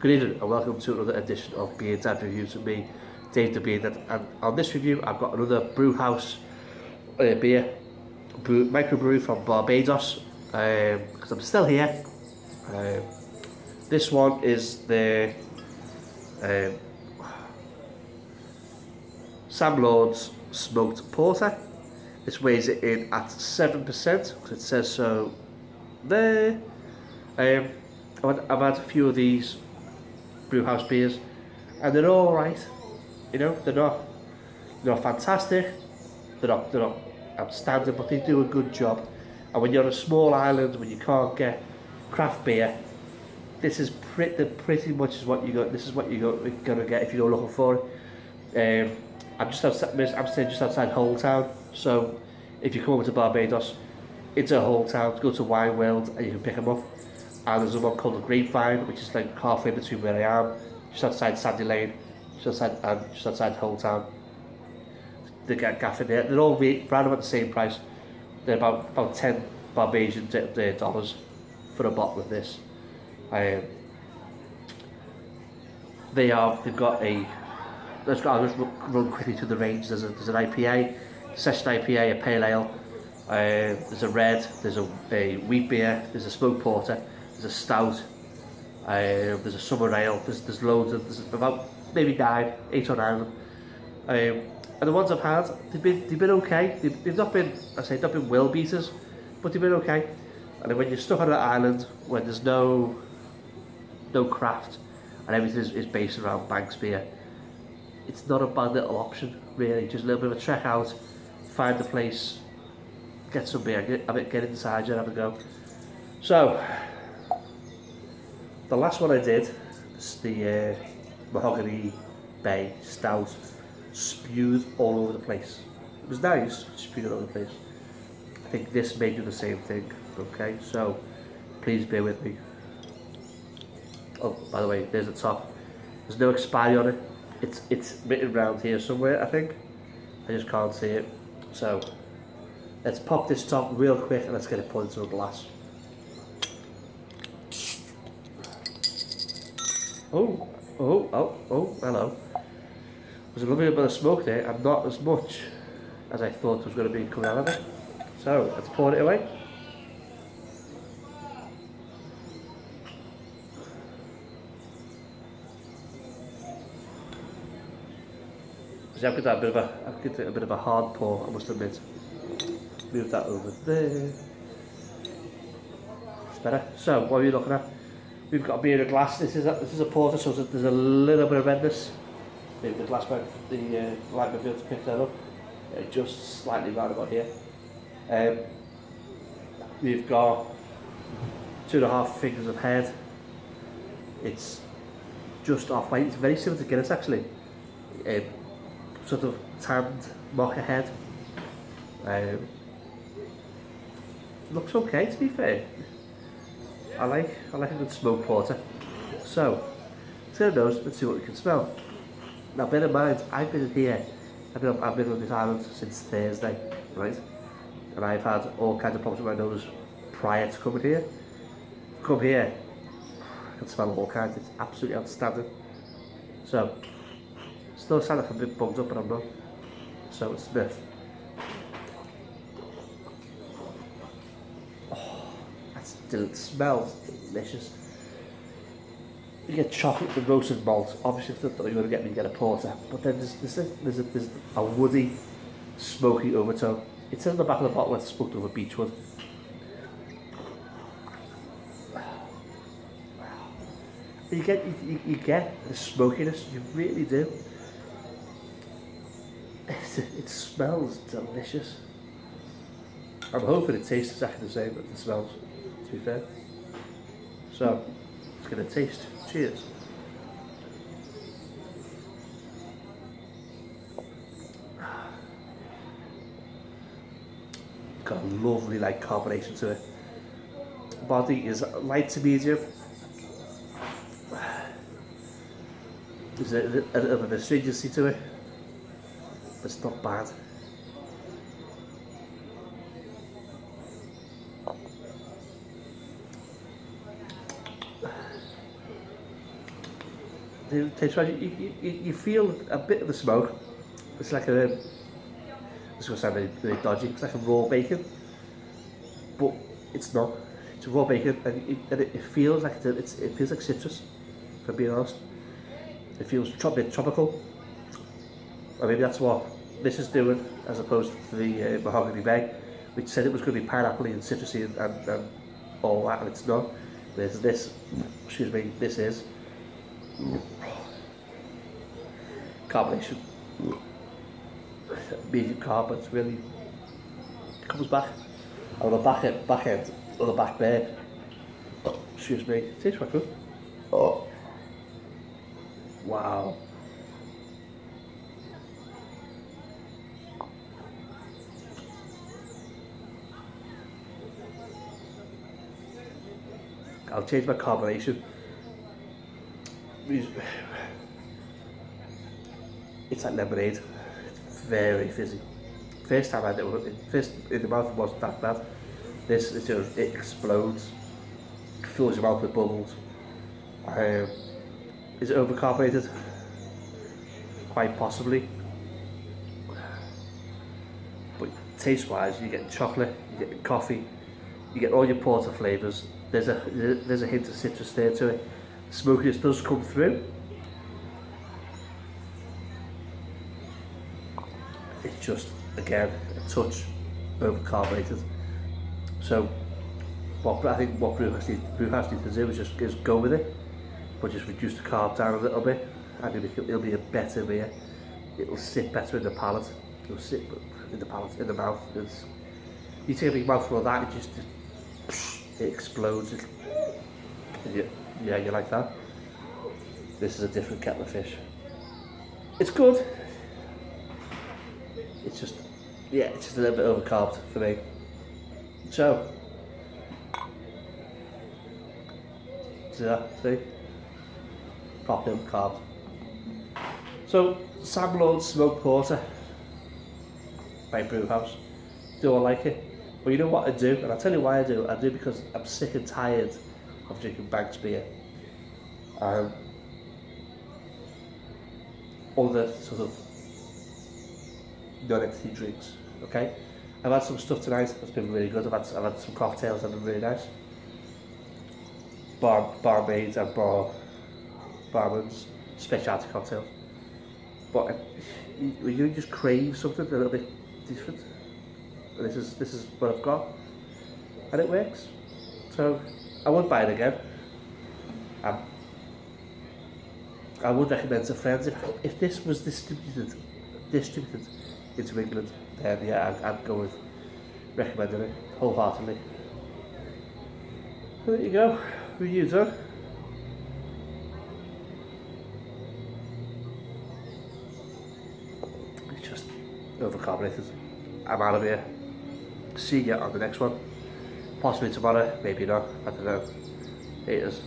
Good evening and welcome to another edition of Beer Dad Reviews with me, Dave the Beer Dad. And on this review, I've got another brew house uh, beer, brew, microbrew from Barbados, because um, I'm still here. Um, this one is the um, Sam Lord's Smoked Porter. This weighs it in at 7%, because it says so there. Um, I've had a few of these brewhouse beers, and they're all right. You know, they're not they're not fantastic, they're not they're not outstanding, but they do a good job. And when you're on a small island, when you can't get craft beer, this is pretty pretty much is what you got. This is what you got gonna get if you go looking for it. Um, I'm just outside. I'm staying just outside Holetown, so if you come over to Barbados, it's a Holetown. Go to Wine World and you can pick them up and there's a one called the Grapevine, which is like halfway between where I am, just outside Sandy Lane, just outside and just outside Town. They get gaff in there. They're all around about the same price. They're about about ten Barbadian dollars for a bottle of this. Um, they are. They've got a. Let's go. I'll just run quickly to the range. There's a there's an IPA, session IPA, a pale ale. Uh, there's a red. There's a, a wheat beer. There's a smoked porter there's a stout, uh, there's a summer ale, there's, there's loads of, there's about maybe nine, eight or nine Um, and the ones I've had, they've been, they've been okay. They've, they've not been, I say, not been well beaters, but they've been okay. And when you're stuck on an island where there's no, no craft and everything is, is based around Banks beer, it's not a bad little option, really. Just a little bit of a trek out, find the place, get some beer, get, get inside and have a go. So, the last one I did, the uh, Mahogany Bay Stout, spewed all over the place. It was nice, spewed all over the place. I think this may do the same thing, okay? So, please bear with me. Oh, by the way, there's the top. There's no expiry on it. It's, it's written around here somewhere, I think. I just can't see it. So, let's pop this top real quick and let's get it put into a glass. Oh, oh, oh, oh, hello. There's a little bit of smoke there and not as much as I thought was going to be coming out of it. So, let's pour it away. So I've got that bit of a, I've got a bit of a hard pour, I must admit. Move that over there. It's better. So, what are you looking at? We've got a beer of glass. This is a, this is a porter, so there's a little bit of redness. Maybe the glass might, the uh, light might be able to pick that up. Uh, just slightly round about here. Um, we've got two and a half fingers of head. It's just off white. It's very similar to Guinness actually. Um, sort of tanned mocha head. Um, looks okay to be fair. I like I like a good smoked porter. So, turn those and see what we can smell. Now bear in mind, I've been here, I've been, I've been on this island since Thursday, right? And I've had all kinds of problems with my nose prior to coming here. Come here, I can smell all kinds, it's absolutely outstanding. So, still sound like a bit bugged up, but I'm not. So it's Smith. It smells delicious. You get chocolate with roasted malt. Obviously, if you're going to get me, get a porter. But then there's, there's, a, there's, a, there's a woody, smoky overtone. It says on the back of the bottle it's smoked over beechwood. You get you, you get the smokiness, you really do. It smells delicious. I'm hoping it tastes exactly the same but it smells to be fair. So, let's get a taste. Cheers. Got a lovely like carbonation to it. Body is light to medium. There's a, a, a little bit of astringency to it, but it's not bad. It tastes right. You, you, you feel a bit of the smoke. It's like a, it's going to sound really, really dodgy, it's like a raw bacon, but it's not. It's raw bacon and it, and it, it feels like it's, it feels like citrus, for being honest. It feels a bit tropical. Or maybe that's what this is doing as opposed to the uh, mahogany bay, which said it was going to be pineapple and citrusy and, and, and all that, and it's not. There's this, excuse me, this is Combination. Medium carb, but really comes back. And on the back end, back end on the back bed. Excuse me. Tastes quite good. Oh. Wow. I'll change my combination. It's like lemonade. It's very fizzy. First time I did it, first in the mouth wasn't that bad. This it, just, it explodes, fills your mouth with bubbles. Um, is it overcarbonated? Quite possibly. But taste wise, you get chocolate, you get coffee, you get all your porter flavours. There's a there's a hint of citrus there to it. Smokiness does come through. It's just again a touch overcarbonated. So what I think what Brewhouse need, Brewhouse need to do is just is go with it, but just reduce the carb down a little bit. I think it'll be a better beer. It'll sit better in the palate. It'll sit in the palate, in the mouth. It's, you take a big mouthful of that, it just it explodes. Yeah, yeah, you like that? This is a different kettle of fish. It's good. It's just, yeah, it's just a little bit overcarved for me. So, see that? See? Properly overcarved. So, Sam Lord Smoked Porter by Brewhouse. Do I like it? Well, you know what I do, and I'll tell you why I do. I do because I'm sick and tired of Banks beer. Um, other sort of non-entity drinks, okay? I've had some stuff tonight that's been really good. I've had, I've had some cocktails that have been really nice. Bar, barmaids and bar, barmans, specialty cocktails. But uh, you, you just crave something a little bit different this is this is what I've got and it works so I won't buy it again. Um, I would recommend to friends, if, if this was distributed, distributed into England, then yeah, I'd, I'd go with recommending it wholeheartedly. So there you go, review done. It's just overcarbonated. I'm out of here. See you on the next one. Possibly tomorrow, maybe not, I don't know. Haters.